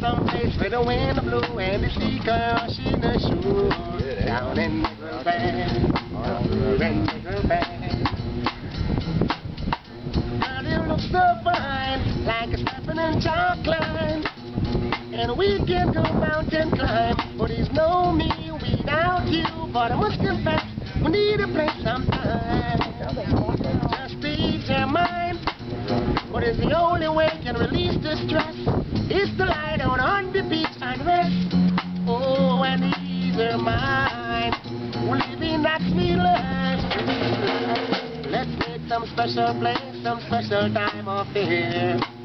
Someplace where the wind blew and the sea girl in the shore. Down in Negril Bay, down in Negril Bay. Girl, you look so fine, like a stepping in chocolate. And we can go mountain climb, but there's no me without you. But I must confess, we need a place sometime. Just ease your mind, but it's the only way can release the stress. It's to lie down on the beach and rest. Oh, and ease your mind, living that sweet life. Let's make some special place, some special time of the year.